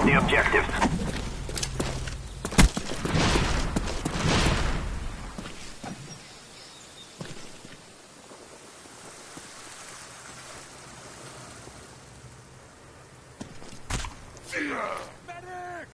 Defend the objective. Yeah.